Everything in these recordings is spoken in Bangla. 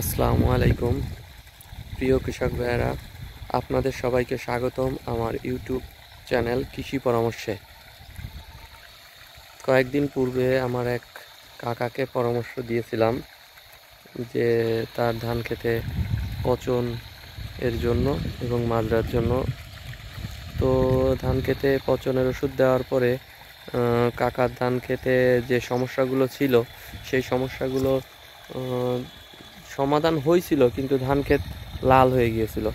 আসসালামু আলাইকুম। প্রিয় কৃষক ভাইয়েরা, আপনাদের সবাইকে স্বাগতম আমার ইউটিউব চ্যানেল কৃষি পরামর্শে। কয়েকদিন পূর্বে আমার এক কাকাকে পরামর্শ দিয়েছিলাম যে তার ধান খেতে পচন এর জন্য এবং মাজরার জন্য। তো ধান খেতে পচনের ওষুধ দেওয়ার পরে কাকার ধান খেতে যে সমস্যাগুলো ছিল, সেই সমস্যাগুলো সমাধান হয়েছিল, কিন্তু ধান ক্ষেত লাল হয়ে গিয়েছিল।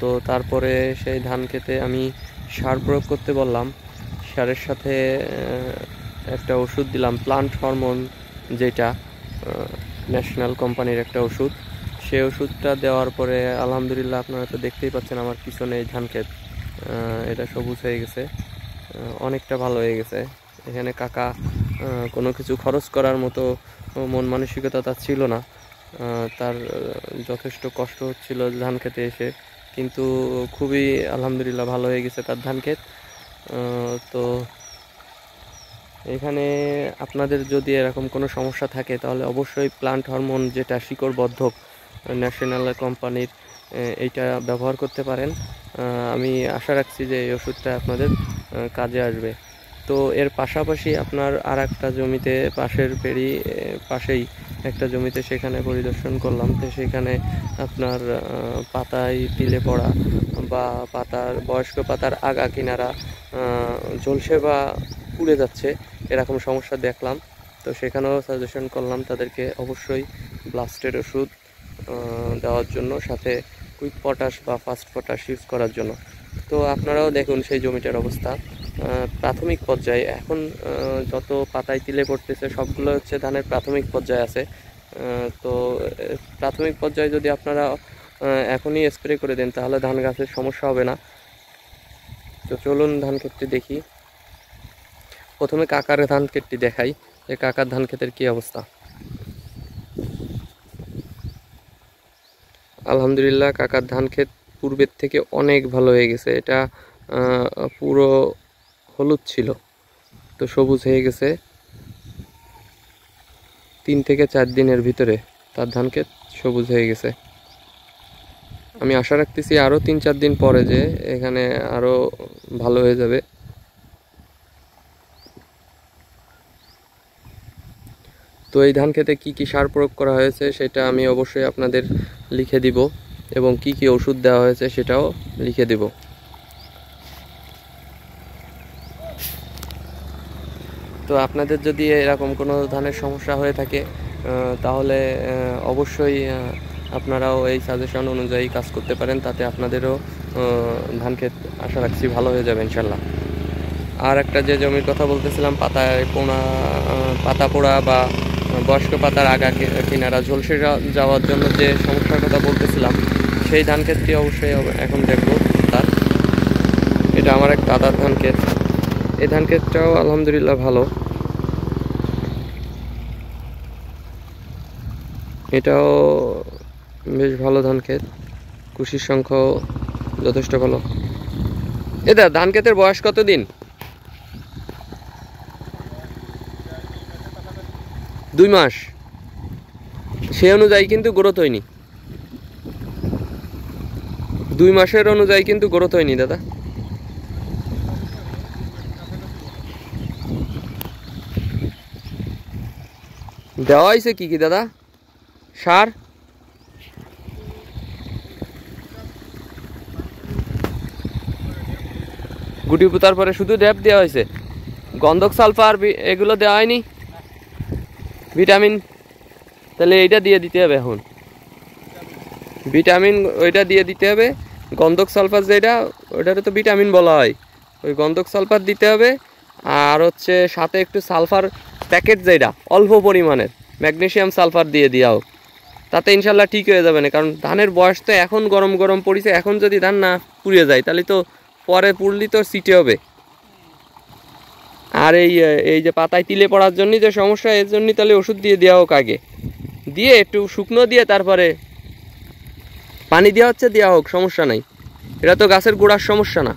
তো তারপরে সেই ধান খেতে আমি সার প্রয়োগ করতে বললাম। সারের সাথে একটা ওষুধ দিলাম প্লান্ট হরমোন যেটা ন্যাশনাল কোম্পানির একটা ওষুধ। সেই ওষুধটা দেওয়ার পরে, আলহামদুলিল্লাহ আপনারা তো দেখতেই পাচ্ছেন আমার পিছনে এই ধান ক্ষেত। এটা সবুজ হয়ে গেছে। অনেকটা ভালো হয়ে গেছে। এখানে কাকা কোনো কিছু খরচ করার মতো মন মানসিকতা তার ছিল না। তার যথেষ্ট কষ্ট হচ্ছিল ধান খেতে এসে। কিন্তু খুবই আলহামদুলিল্লাহ ভালো হয়ে গেছে তার ধান ক্ষেত। তো এখানে আপনাদের যদি এরকম কোনো সমস্যা থাকে, তাহলে অবশ্যই প্লান্ট হরমোন যেটা শিকড় বর্ধক ন্যাশনাল কোম্পানির এইটা ব্যবহার করতে পারেন। আমি আশা রাখছি যে এই ওষুধটা আপনাদের কাজে আসবে। তো এর পাশাপাশি আপনার আর একটা জমিতে পাশের পেরি পাশেই একটা জমিতে সেখানে পরিদর্শন করলাম। তো সেখানে আপনার পাতায় তিলে পড়া বা পাতার, বয়স্ক পাতার আগা কিনারা ঝলসে বা পুড়ে যাচ্ছে, এরকম সমস্যা দেখলাম। তো সেখানেও সাজেশন করলাম তাদেরকে অবশ্যই ব্লাস্টের ওষুধ দেওয়ার জন্য, সাথে কুইক পটাশ বা ফাস্ট পটাশ ইউজ করার জন্য। তো আপনারাও দেখুন সেই জমিটার অবস্থা। প্রাথমিক পর্যায়ে। এখন যত পাতায় তিলে পড়তেছে, সবগুলো হচ্ছে ধানের প্রাথমিক পর্যায়ে আছে। তো প্রাথমিক পর্যায়ে যদি আপনারা এখনই স্প্রে করে দেন, তাহলে ধান গাছের সমস্যা হবে না। তো চলুন ধান ক্ষেতটি দেখি। প্রথমে কাকার ধান ক্ষেতটি দেখাই, যে কাকার ধান ক্ষেতের কি অবস্থা। আলহামদুলিল্লাহ, কাকার ধান ক্ষেত পূর্বের থেকে অনেক ভালো হয়ে গেছে। এটা পুরো হলুদ ছিল। তো সবুজ হয়ে গেছে। তিন থেকে চার দিনের ভিতরে তার ধান ক্ষেত সবুজ হয়ে গেছে। আমি আশা রাখতেছি আরও তিন চার দিন পরে যে এখানে আরও ভালো হয়ে যাবে। তো এই ধান খেতে কী কী সার প্রয়োগ করা হয়েছে সেটা আমি অবশ্যই আপনাদের লিখে দিব এবং কি কি ওষুধ দেওয়া হয়েছে সেটাও লিখে দিব। তো আপনাদের যদি এরকম কোনো ধানের সমস্যা হয়ে থাকে তাহলে অবশ্যই আপনারাও এই সাজেশন অনুযায়ী কাজ করতে পারেন, তাতে আপনাদেরও ধান ক্ষেত আশা রাখছি ভালো হয়ে যাবে ইনশাল্লাহ আর একটা যে জমির কথা বলতেছিলাম, পাতায় পোনা পাতা পোড়া বা বয়স্ক পাতার আগা কিনারা, ঝলসে যাওয়ার জন্য যে সমস্যার কথা বলতেছিলাম, সেই ধান ক্ষেতটি অবশ্যই এখন দেখব তার। এটা আমার এক দাদার ধান ক্ষেত। এই ধান ক্ষেতটাও আলহামদুলিল্লাহ ভালো। এটাও বেশ ভালো ধান ক্ষেত। কুশির সংখ্যাও যথেষ্ট ভালো। এটা ধান ক্ষেতের বয়স কত দিন দুই মাস। সেই অনুযায়ী কিন্তু গ্রোথ হয়নি। দুই মাসের অনুযায়ী কিন্তু গ্রোথ হয়নি, দাদা। দেওয়া হয়েছে কি কি, দাদা? সার? গুটি পুতার পরে শুধু ড্যাপ দেওয়া হয়েছে। গন্ধক, সালফার এগুলো দেওয়া হয়নি। ভিটামিন, তাহলে এইটা দিয়ে দিতে হবে এখন। ভিটামিন ওইটা দিয়ে দিতে হবে। গন্ধক, সালফার যেটা ওইটাতে তো ভিটামিন বলা হয়। ওই গন্ধক, সালফার দিতে হবে। আর হচ্ছে সাথে একটু সালফার প্যাকেট যেটা অল্প পরিমাণের। ম্যাগনেশিয়াম সালফার দিয়ে দেওয়া হোক তাতে ইনশাল্লাহ ঠিক হয়ে যাবে না, কারণ ধানের বয়স তো এখন গরম গরম পড়েছে, এখন যদি ধান না পুড়ে যায়, তাহলে তো পরে পুড়লি তো সিটে হবে। আর এই এই যে পাতায় তিলে পড়ার জন্য যে সমস্যা, এর জন্যই তাহলে ওষুধ দিয়ে দেওয়া হোক আগে। দিয়ে একটু শুকনো দিয়ে তারপরে পানি দেওয়া হচ্ছে, দেওয়া হোক, সমস্যা নাই। এটা তো গাছের গোড়ার সমস্যা না।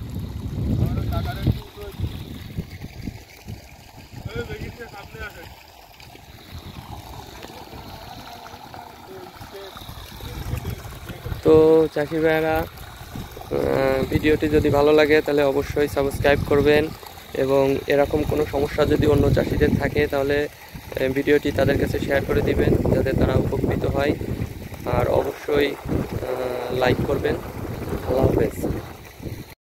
তো চাষি ভাইয়েরা ভিডিওটি যদি ভালো লাগে তাহলে অবশ্যই সাবস্ক্রাইব করবেন এবং এরকম কোনো সমস্যা যদি অন্য চাষিদের থাকে তাহলে ভিডিওটি তাদের কাছে শেয়ার করে দিবেন যাতে তারা উপকৃত হয়। আর অবশ্যই লাইক করবেন।